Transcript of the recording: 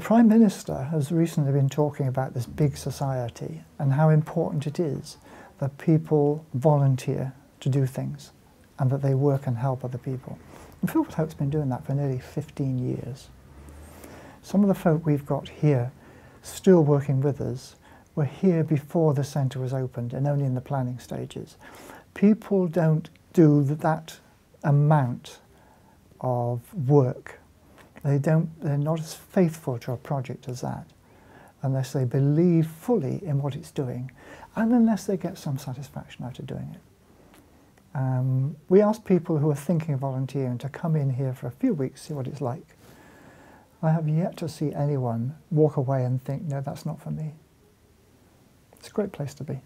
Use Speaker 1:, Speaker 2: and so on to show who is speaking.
Speaker 1: The Prime Minister has recently been talking about this big society and how important it is that people volunteer to do things and that they work and help other people. And Filwood Hope's been doing that for nearly 15 years. Some of the folk we've got here still working with us were here before the centre was opened and only in the planning stages. People don't do that amount of work. They don't, they're not as faithful to a project as that unless they believe fully in what it's doing and unless they get some satisfaction out of doing it. Um, we ask people who are thinking of volunteering to come in here for a few weeks, see what it's like. I have yet to see anyone walk away and think, no, that's not for me. It's a great place to be.